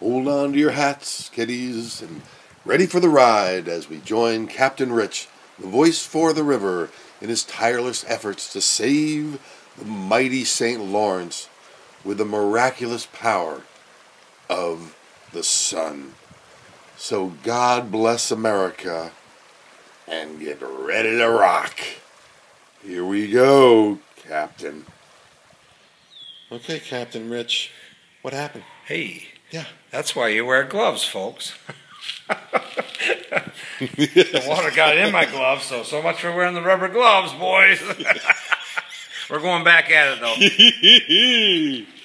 Hold on to your hats, kiddies, and ready for the ride as we join Captain Rich, the voice for the river, in his tireless efforts to save the mighty St. Lawrence with the miraculous power of the sun. So God bless America and get ready to rock. Here we go, Captain. Okay, Captain Rich, what happened? Hey, Yeah. that's why you wear gloves, folks. the water got in my gloves, so so much for wearing the rubber gloves, boys. We're going back at it though.